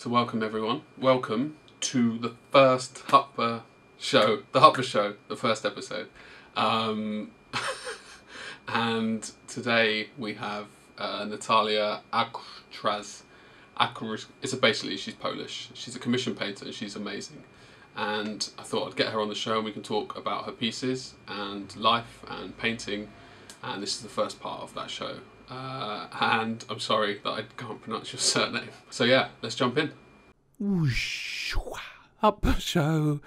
So welcome everyone. Welcome to the first Hupper show, the Hupper show, the first episode. Um, and today we have uh, Natalia. Akraz. It's a, basically she's Polish. She's a commission painter. and She's amazing. And I thought I'd get her on the show and we can talk about her pieces and life and painting. And this is the first part of that show. Uh, and I'm sorry that I can't pronounce your surname. So yeah, let's jump in. Up show.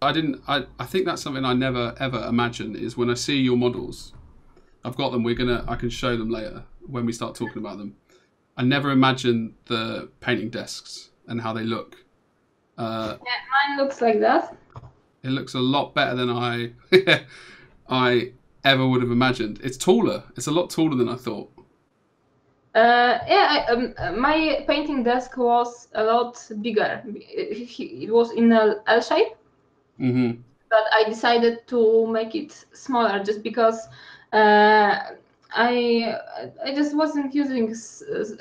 I didn't. I, I think that's something I never ever imagine is when I see your models. I've got them. We're gonna. I can show them later when we start talking about them. I never imagined the painting desks and how they look. Uh, Yeah, mine looks like that. it looks a lot better than I I ever would have imagined. It's taller. It's a lot taller than I thought. Uh, yeah, I, um, uh, my painting desk was a lot bigger. It, was in a L shape, hmm but I decided to make it smaller just because uh, I I just wasn't using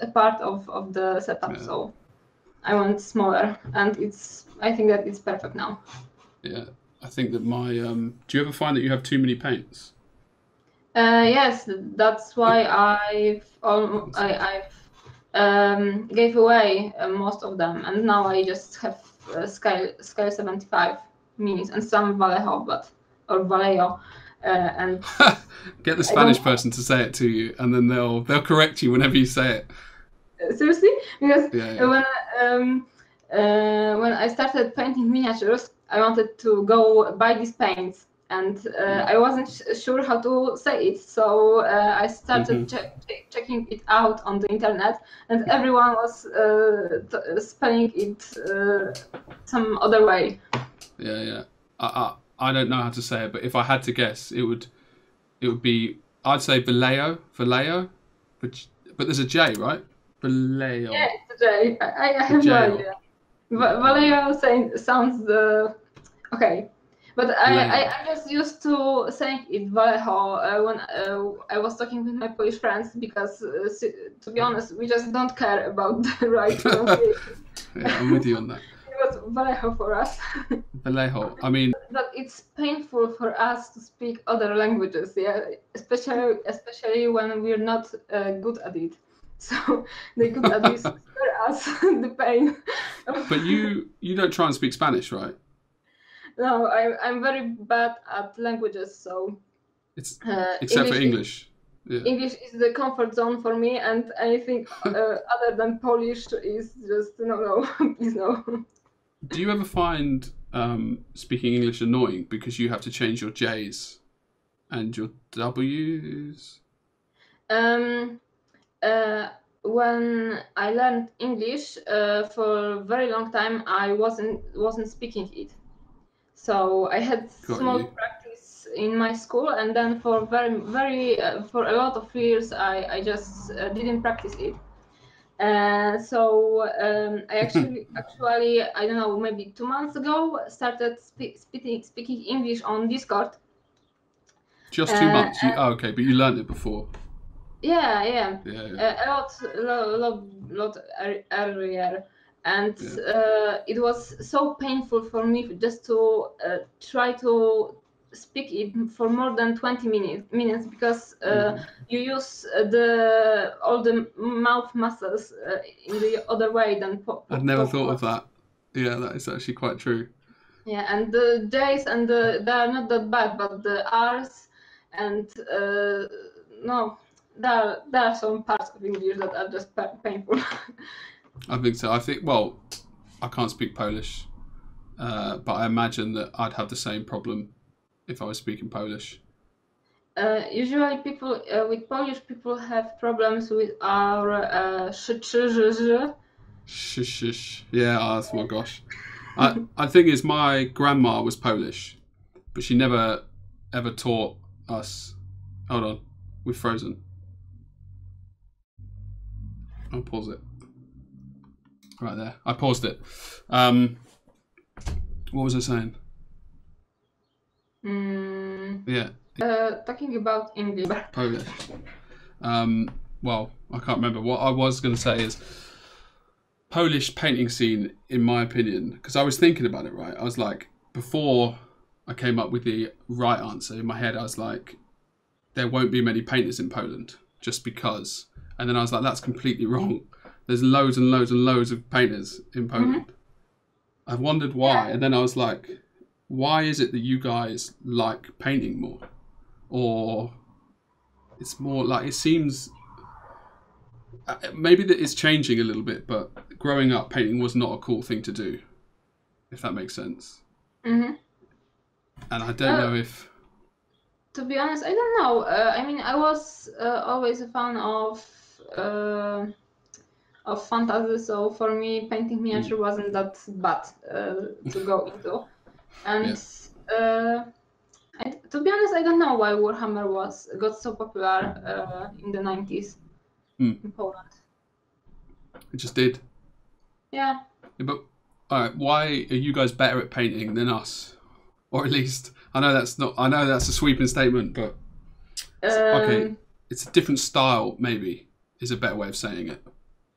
a part of, of the setup, Yeah. so I want smaller, and it's I think that it's perfect now. Yeah. I think that my. Um, do you ever find that you have too many paints? Uh, yes, that's why I've um, I, I've um, gave away uh, most of them, and now I just have uh, scale scale seventy five minis and some Vallejo, but or Vallejo, uh, and Get the Spanish person to say it to you, and then they'll they'll correct you whenever you say it. uh, seriously because Yeah, yeah. when um, uh, when I started painting miniatures, I wanted to go buy these paints. And uh, I wasn't sh- sure how to say it, so uh, I started Mhm. che- che- checking it out on the internet, and everyone was uh, t- spelling it uh, some other way. Yeah, yeah. I, I I don't know how to say it, but if I had to guess, it would it would be I'd say Vallejo, Vallejo, but but there's a J, right? Vallejo. Yeah, it's a J. I, I have no idea. Vallejo sounds okay, but I, I, I just used to saying it Vallejo uh, when uh, I was talking with my Polish friends because uh, to be honest, we just don't care about the right pronunciation. Yeah, I'm with you on that. it was Vallejo for us. Vallejo. I mean, but it's painful for us to speak other languages, yeah, especially especially when we're not uh, good at it. So they could at least spare us the pain. but you you don't try and speak Spanish, right? No, I, I'm very bad at languages, so It's uh, except for English. Yeah. English is the comfort zone for me, and anything uh, other than Polish is just no, no, please no. Do you ever find um, speaking English annoying because you have to change your J's and your W's? Um, uh, when I learned English uh, for a very long time, I wasn't wasn't speaking it. So I had Got small you. practice in my school, and then for very very uh, for a lot of years, I I just uh, didn't practice it. Uh, so um, I actually actually I don't know maybe two months ago started spe- speaking speaking English on Discord. Just two Uh, months. You, oh, okay, but you learned it before. Yeah, yeah. Yeah. yeah. a a lot, lot, lot, lot ear- earlier, and uh, it was so painful for me just to uh, try to speak it for more than 20 minutes minutes because uh, Mhm. you use uh, the all the mouth muscles uh, in the other way than po- I'd never po- thought of that. Yeah, that is actually quite true. yeah and the j's and the they are not that bad but the r's and uh, no there are, there are some parts of english that are just painful I think so. I think, well, I can't speak Polish, uh, but I imagine that I'd have the same problem if I was speaking Polish. Uh, usually, people uh, with Polish people have problems with our uh, sh, ch, ż, ż. Shish, shish. Yeah, oh, my gosh. I, I think is my grandma was Polish, but she never ever taught us. Hold on, we're frozen. I'll pause it. Right there, I paused it. Um, what was I saying? Mm, Yeah, uh, talking about English. Polish. Um, well, I can't remember. What I was going to say is, Polish painting scene, in my opinion, because I was thinking about it, right? I was like, before I came up with the right answer in my head, I was like, there won't be many painters in Poland just because. And then I was like, that's completely wrong. There's loads and loads and loads of painters in Poland. I've wondered why. And then I was like, why is it that you guys like painting more? Or it's more like it seems uh, maybe that it's changing a little bit, but growing up, painting was not a cool thing to do, if that makes sense. hmm And I don't Uh, know if To be honest, I don't know. Uh, I mean, I was uh, always a fan of uh, of fantasy, so for me, painting miniature wasn't that bad uh, to go into. And uh, I, to be honest, I don't know why Warhammer was got so popular uh, in the nineties Hmm. in Poland. it just did. Yeah. Yeah, But all right, why are you guys better at painting than us? Or at least I know that's not. I know that's a sweeping statement, but okay. Um, it's a different style. Maybe is a better way of saying it.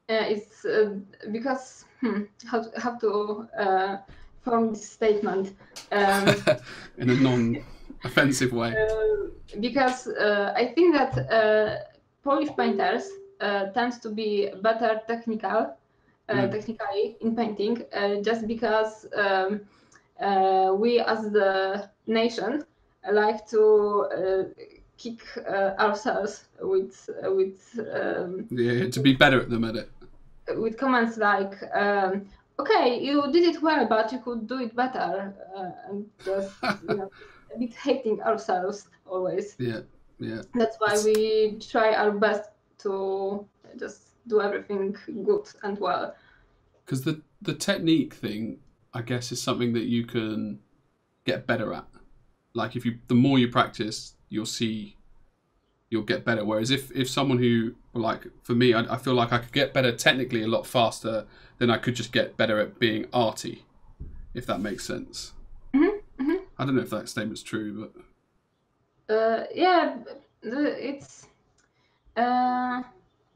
Uh, it's uh, because hmm, how to, how to uh, form this statement. Um, in a non-offensive way. uh, because uh, I think that uh, Polish painters uh, tend to be better technical, uh, Mm. technically in painting, uh, just because um, uh, we as the nation like to uh, kick uh, ourselves with with um, Yeah, to be better at them at it. with comments like, um, "Okay, you did it well, but you could do it better," uh, and just you know, a bit hating ourselves always. Yeah, yeah. That's why It's- we try our best to just do everything good and well. Because the the technique thing, I guess, is something that you can get better at. Like if you, the more you practice, you'll see, you'll get better. Whereas if if someone who like for me, I, I feel like I could get better technically a lot faster than I could just get better at being arty, if that makes sense. Mhm, mhm. I don't know if that statement's true, but Uh, yeah, the, it's uh,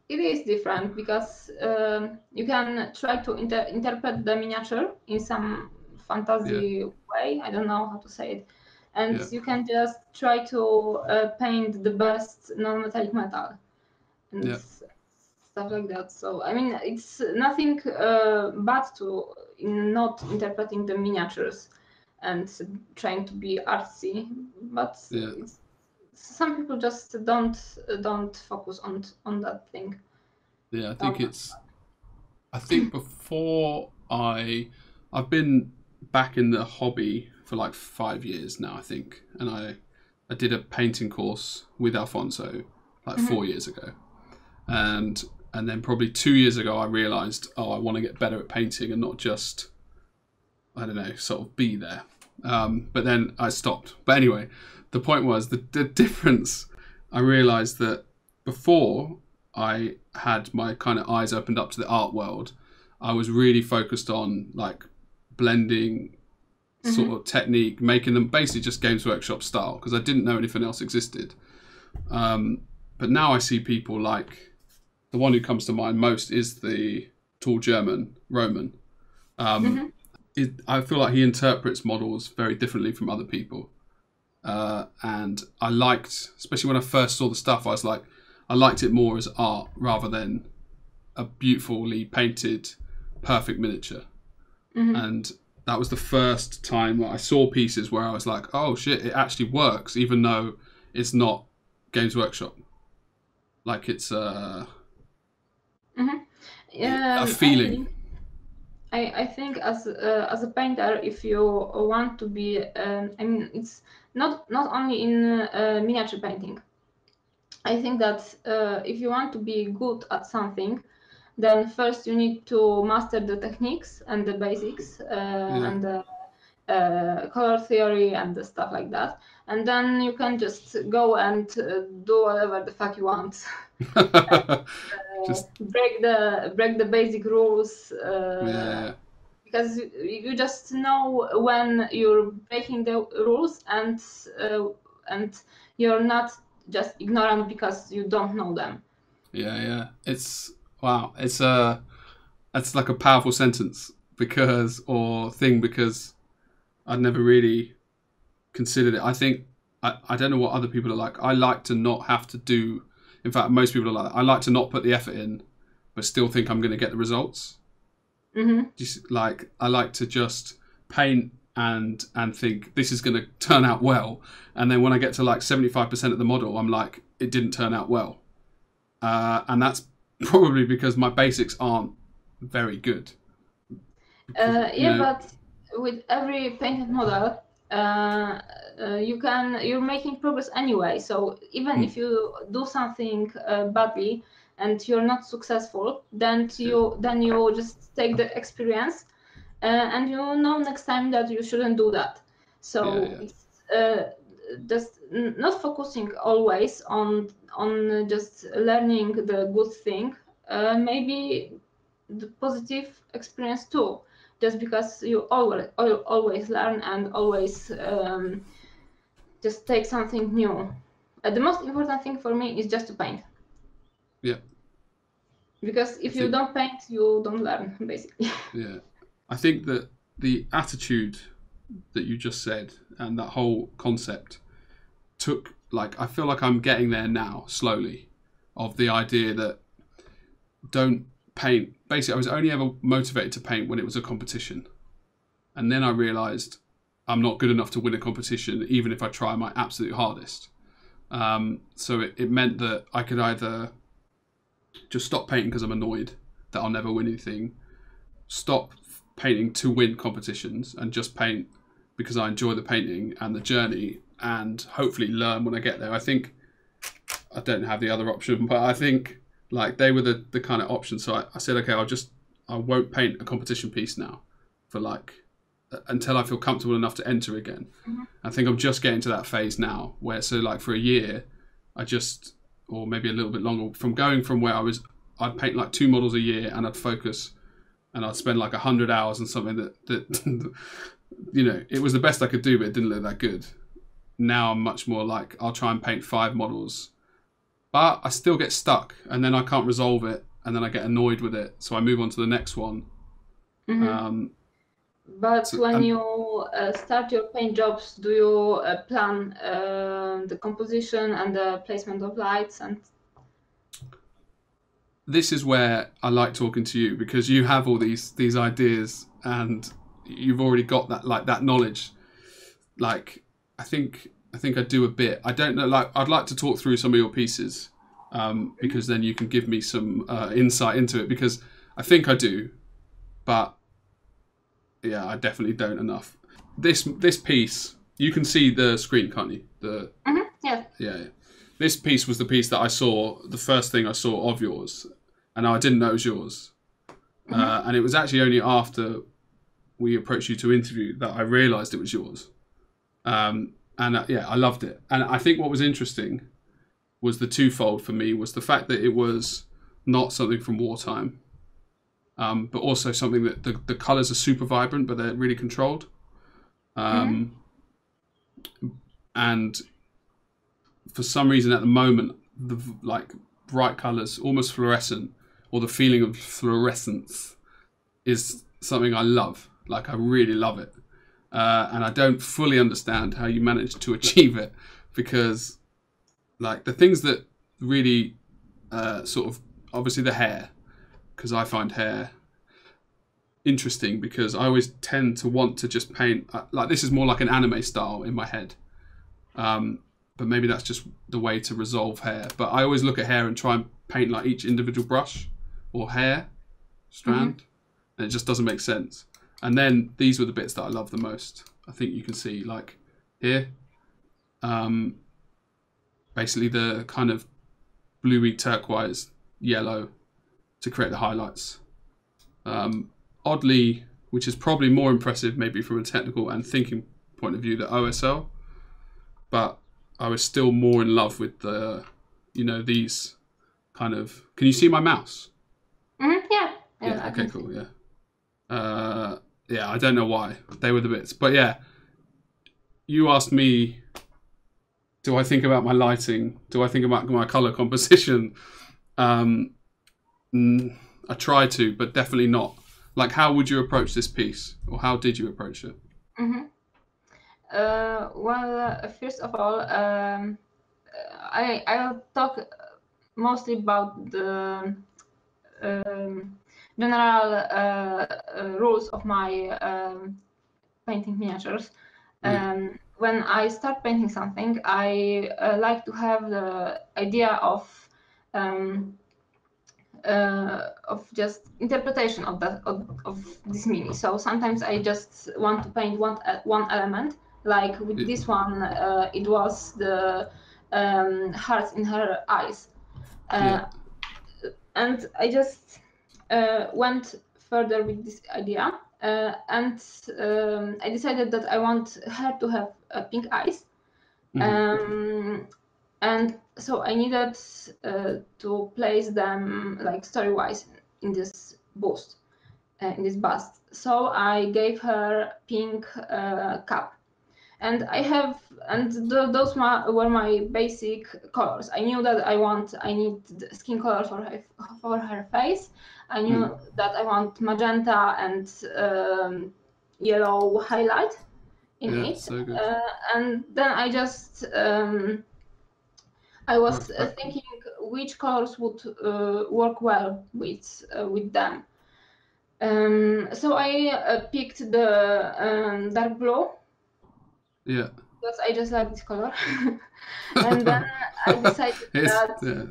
it is different because um, you can try to inter- interpret the miniature in some fantasy way. I don't know how to say it, and Yeah. you can just try to uh, paint the best non-metallic metal and Yeah. stuff like that. So I mean, it's nothing uh, bad to in not interpreting the miniatures and trying to be artsy, but Yeah. some people just don't don't focus on on that thing. Yeah, I think Okay. it's. I think before I, I've been back in the hobby for like five years now. I think, and I, I did a painting course with Alfonso like four years ago, and and then probably two years ago I realised, oh, I want to get better at painting and not just, I don't know, sort of be there. Um, but then I stopped. But anyway, the point was the the difference. I realised that before I had my kind of eyes opened up to the art world, I was really focused on like blending sort of technique, making them basically just Games Workshop style because I didn't know anything else existed. Um, but now I see people like the one who comes to mind most is the tall German Roman. Um, it, I feel like he interprets models very differently from other people. Uh, and I liked, especially when I first saw the stuff, I was like, I liked it more as art rather than a beautifully painted, perfect miniature. Mhm. And that was the first time that I saw pieces where I was like, oh shit, it actually works, even though it's not Games Workshop. Like it's uh, Yeah, a feeling. I, I think as uh, as a painter, if you want to be, um, I mean, it's not not only in uh, miniature painting. I think that uh, if you want to be good at something, then first you need to master the techniques and the basics uh, and the uh, color theory and the stuff like that, and then you can just go and uh, do whatever the fuck you want. Just- break the break the basic rules uh, yeah, because you, you just know when you're breaking the rules and uh, and you're not just ignorant because you don't know them yeah, yeah. It's wow. It's uh, that's like a powerful sentence because or thing because I'd never really considered it. I think I, I don't know what other people are like. I like to not have to do. In fact, most people are like. I like to not put the effort in, but still think I'm going to get the results. hmm Just like I like to just paint and and think this is going to turn out well, and then when I get to like seventy five percent of the model, I'm like it didn't turn out well, uh, and that's probably because my basics aren't very good. Uh, You yeah, know, but with every painted model, uh, uh, you can you're making progress anyway. So even Hmm. if you do something uh, badly and you're not successful, then you then you just take the experience, uh, and you know next time that you shouldn't do that. So Yeah, yeah. Just not focusing always on on just learning the good thing. Uh, maybe the positive experience too just because you always always learn and always um, just take something new. Uh, the most important thing for me is just to paint. Yeah. Because if you don't paint, you don't learn, basically. Yeah. I think that the attitude that you just said and that whole concept took like I feel like I'm getting there now slowly of the idea that don't paint basically I was only ever motivated to paint when it was a competition. And then I realized I'm not good enough to win a competition even if I try my absolute hardest. Um, so it, it meant that I could either just stop painting because I'm annoyed that I'll never win anything stop painting to win competitions and just paint because I enjoy the painting and the journey and hopefully learn when I get there. I think I don't have the other option, but I think like they were the, the kind of options. So I, I said, okay, I'll just, I won't paint a competition piece now for like, until I feel comfortable enough to enter again. Mm-hmm. I think I'm just getting to that phase now where, so like for a year, I just, or maybe a little bit longer, from going from where I was, I'd paint like two models a year and I'd focus and I'd spend like a hundred hours on something that that you know it was the best I could do, but it didn't look that good. Now I'm much more like I'll try and paint five models, but I still get stuck, and then I can't resolve it, and then I get annoyed with it, so I move on to the next one. Mhm. Um, but so- when you uh, start your paint jobs, do you uh, plan uh, the composition and the placement of lights and this is where I like talking to you because you have all these these ideas and you've already got that like that knowledge. Like I think I think I do a bit. I don't know. Like I'd like to talk through some of your pieces um, because then you can give me some uh, insight into it because I think I do, but yeah, I definitely don't enough. This this piece you can see the screen, can't you? The Mhm, yeah. yeah, yeah. This piece was the piece that I saw, the first thing I saw of yours, and I didn't know it was yours. Uh, and it was actually only after we approached you to interview that I realised it was yours. Um, and uh, yeah, I loved it. And I think what was interesting was the twofold for me was the fact that it was not something from wartime, um, but also something that the, the colours are super vibrant, but they're really controlled. Um, And for some reason at the moment the like bright colors almost fluorescent or the feeling of fluorescence is something i love like i really love it uh, and i don't fully understand how you manage to achieve it because like the things that really uh, sort of obviously the hair because i find hair interesting because i always tend to want to just paint uh, like this is more like an anime style in my head um, but maybe that's just the way to resolve hair. But I always look at hair and try and paint like each individual brush or hair strand, and it just doesn't make sense. And then these were the bits that I love the most. I think you can see like here, um, basically the kind of bluey turquoise yellow to create the highlights. Um, oddly, which is probably more impressive maybe from a technical and thinking point of view, the OSL but I was still more in love with the, you know, these kind of. Can you see my mouse? Mhm, yeah. Yeah. I okay. Cool. Yeah. Uh, yeah. I don't know why they were the bits, but yeah. You asked me, do I think about my lighting? Do I think about my color composition? Um, I try to, but definitely not. Like, how would you approach this piece, or how did you approach it? Mm-hmm. Uh, well, uh, first of all, um, I I'll talk mostly about the um, general uh, uh, rules of my um, painting miniatures. Um, when I start painting something, I uh, like to have the idea of um, uh, of just interpretation of that of, of, this mini. So sometimes I just want to paint one uh, one element. Like with this one, uh, it was the um, hearts in her eyes, uh, yeah. and I just went further with this idea. Uh, and um, I decided that I want her to have pink eyes. Mm-hmm. Um, and so I needed uh, to place them like story wise in this bust, uh, in this bust. So I gave her pink uh, cap, and I have and th- those ma- were my basic colors. I knew that I want I need skin color for her for her face. I knew mm. that I want magenta and um, yellow highlight in yeah, it, so uh, and then I just um, I was uh, thinking which colors would uh, work well with uh, with them. Um, so I uh, picked the um, dark blue. Yeah. Because I just like this color, and then I decided that yeah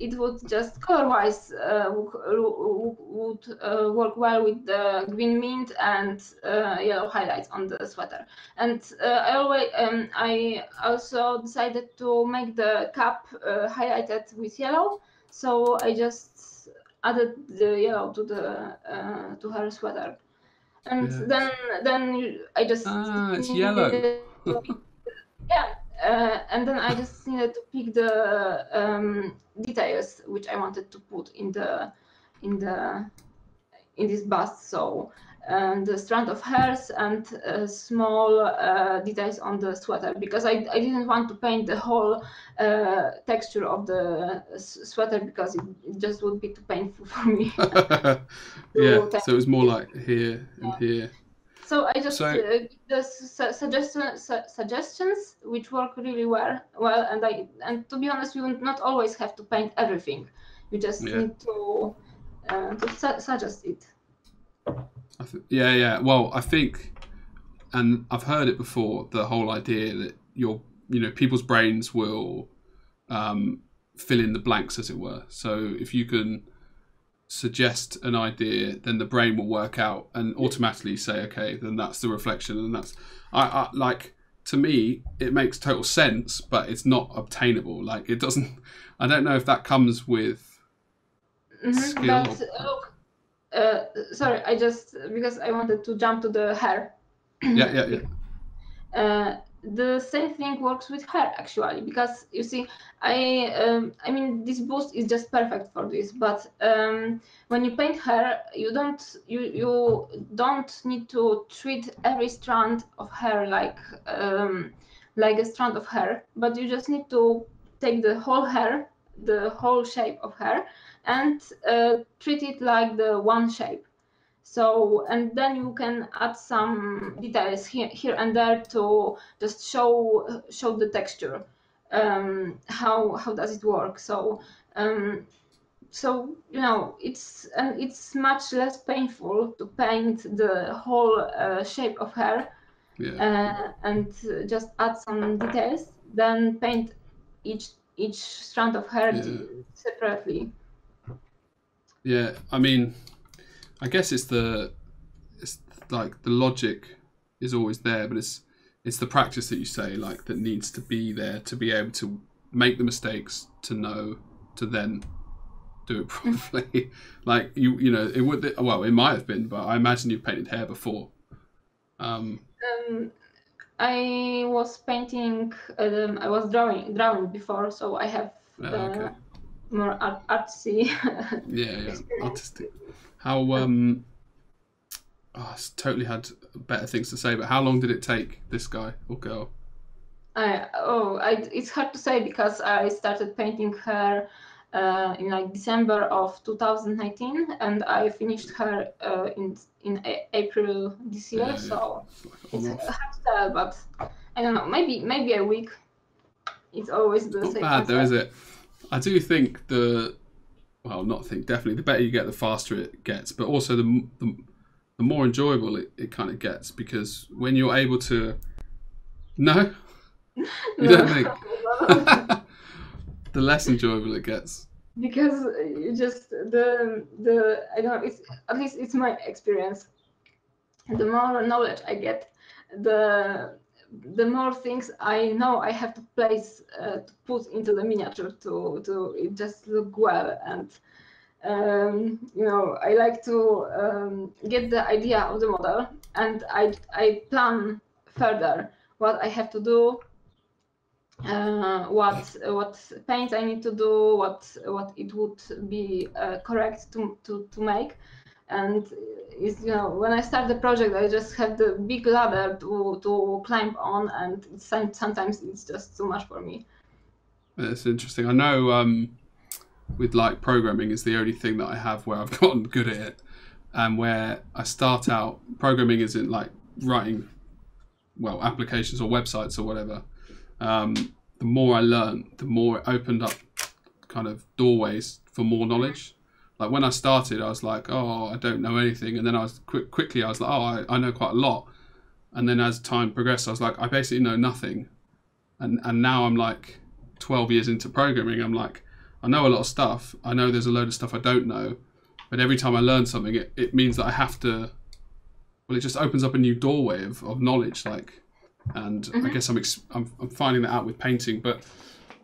it would just color-wise uh, would uh, work well with the green mint and uh, yellow highlights on the sweater. And uh, I always, um, I also decided to make the cap uh, highlighted with yellow. So I just added the yellow to the uh, to her sweater, and yes. then then I just ah, it's yellow. yeah, uh, and then I just needed to pick the um, details which I wanted to put in the in the in this bust. So um, the strand of hairs and uh, small uh, details on the sweater because I, I didn't want to paint the whole uh, texture of the sweater because it, it, just would be too painful for me. yeah, so it was more like here and yeah. here. So I just so, uh, the su- suggestion, su- suggestions which work really well. Well, and I and to be honest, you not not always have to paint everything. You just yeah. need to uh, to su- suggest it. Th- yeah, yeah. Well, I think, and I've heard it before. The whole idea that your you know people's brains will um, fill in the blanks, as it were. So if you can suggest an idea, then the brain will work out and automatically say, okay, then that's the reflection, and that's I, I like to me it makes total sense, but it's not obtainable. Like it doesn't. I don't know if that comes with mm-hmm, skill. But or... look, uh, sorry, I just because I wanted to jump to the hair. yeah, yeah, yeah. Uh, the same thing works with her actually because you see i um, i mean this bust is just perfect for this but um, when you paint hair you don't you you don't need to treat every strand of hair like um, like a strand of hair but you just need to take the whole hair the whole shape of hair and uh, treat it like the one shape so, and then you can add some details here, here and there to just show show the texture. Um, how how does it work? So, um, so you know, it's and it's much less painful to paint the whole uh, shape of hair yeah. uh, and just add some details than paint each each strand of hair yeah. separately. Yeah, I mean, I guess it's the it's like the logic is always there, but it's it's the practice that you say like that needs to be there to be able to make the mistakes to know to then do it properly. like you you know it would well it might have been, but I imagine you've painted hair before. Um, um I was painting. Um, I was drawing drawing before, so I have oh, okay. uh, more art- artsy. yeah, yeah, artistic. How um, oh, it's totally had better things to say. But how long did it take this guy or girl? I oh, I, it's hard to say because I started painting her uh, in like December of 2019, and I finished her uh, in in a- April this year. Yeah. So it's off. hard to tell, but I don't know. Maybe maybe a week. It's always the Not same. bad though, is it? I do think the well, not think definitely. The better you get, the faster it gets, but also the the, the more enjoyable it, it kind of gets because when you're able to no, you don't think the less enjoyable it gets. because you just the the I don't know. It's at least it's my experience. The more knowledge I get, the the more things I know I have to place uh, to put into the miniature to to it just look well and um, you know I like to um, get the idea of the model and I I plan further what I have to do uh, what what paint I need to do, what what it would be uh, correct to, to to make, and is you know when I start the project, I just have the big ladder to to climb on, and sometimes it's just too much for me. It's interesting. I know um, with like programming is the only thing that I have where I've gotten good at it, and where I start out programming isn't like writing, well, applications or websites or whatever. Um, the more I learned, the more it opened up kind of doorways for more knowledge. Like when I started, I was like, oh, I don't know anything, and then I was quick, quickly I was like, oh, I, I know quite a lot, and then as time progressed, I was like, I basically know nothing, and and now I'm like 12 years into programming, I'm like, I know a lot of stuff. I know there's a load of stuff I don't know. But every time I learn something, it, it means that I have to, well, it just opens up a new doorway of, of knowledge. Like, and I Mhm. guess I'm, ex- I'm, I'm finding that out with painting. But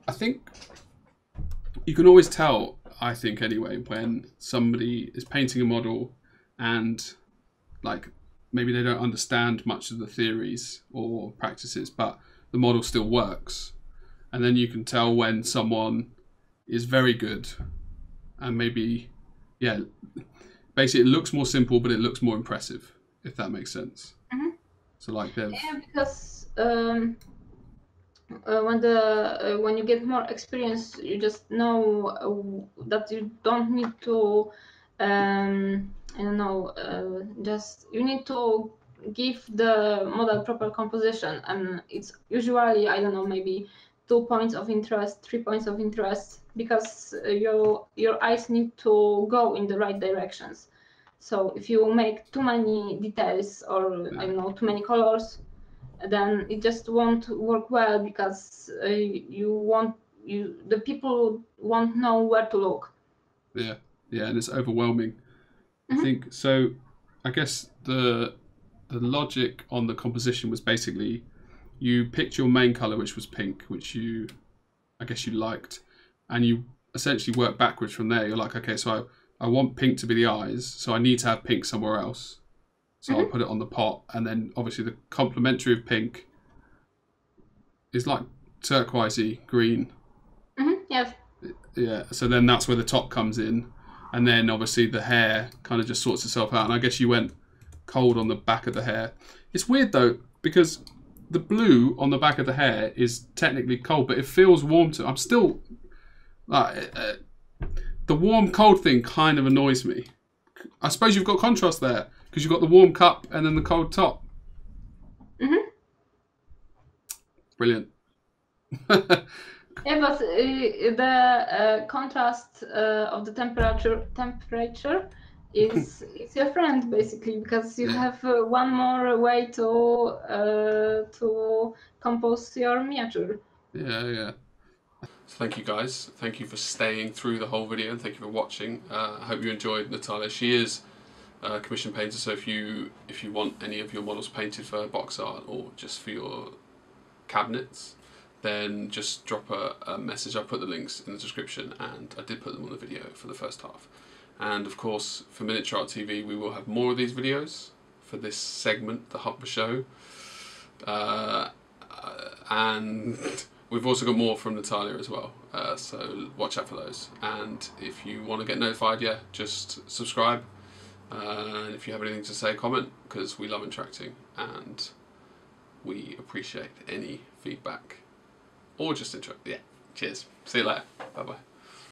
I think you can always tell, I think anyway, when somebody is painting a model and like maybe they don't understand much of the theories or practices, but the model still works. And then you can tell when someone is very good and maybe, yeah, basically it looks more simple, but it looks more impressive, if that makes sense. Mhm. So, like, they've, Yeah, because um, uh, when the uh, when you get more experience, you just know uh, that you don't need to. Um, I don't know. Uh, just you need to give the model proper composition, and it's usually I don't know maybe two points of interest, three points of interest, because uh, your your eyes need to go in the right directions. So if you make too many details or I don't know too many colors, then it just won't work well because uh, you want you the people won't know where to look. yeah, yeah, and it's overwhelming. I Mhm. think so. I guess the the logic on the composition was basically you picked your main color, which was pink, which you, I guess you liked, and you essentially work backwards from there. You're like, okay, so I, I want pink to be the eyes, so I need to have pink somewhere else. So I'll put it on the pot, and then obviously the complementary of pink is like turquoisey green. hmm Yes. Yeah, so then that's where the top comes in, and then obviously the hair kind of just sorts itself out. And I guess you went cold on the back of the hair. It's weird though because the blue on the back of the hair is technically cold, but it feels warm to. I'm still like uh, the warm cold thing kind of annoys me. I suppose you've got contrast there because you've got the warm cup and then the cold top. Mhm. Brilliant. Yeah, but uh, the uh, contrast uh, of the temperature temperature is is your friend basically because you Yeah. have uh, one more way to uh, to compose your miniature. Yeah, yeah. So thank you guys. Thank you for staying through the whole video and thank you for watching. Uh, I hope you enjoyed Natalia. She is a commission painter, so if you if you want any of your models painted for box art or just for your cabinets, then just drop a, a message. I'll put the links in the description and I did put them on the video for the first half. And of course, for Miniature Art TV, we will have more of these videos for this segment, the Hupper Show. Uh, uh, and we've also got more from Natalia as well. Uh, so watch out for those. And if you want to get notified, yeah, just subscribe. And if you have anything to say, comment because we love interacting and we appreciate any feedback or just interact. Yeah. Cheers. See you later. Bye bye.